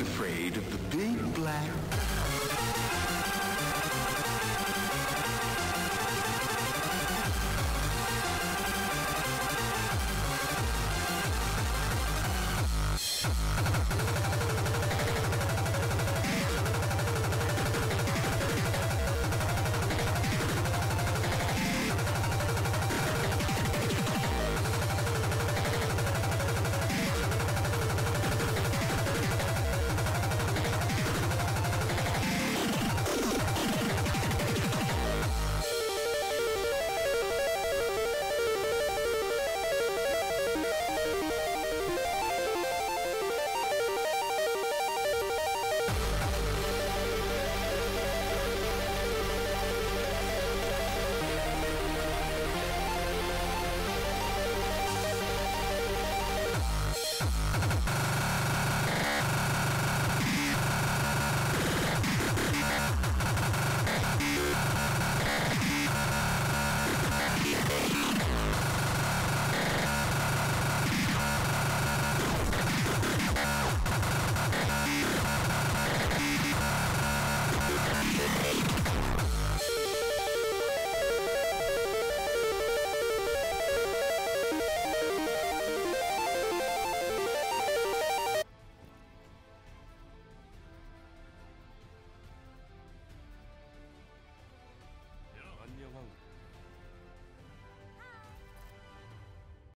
Afraid of the big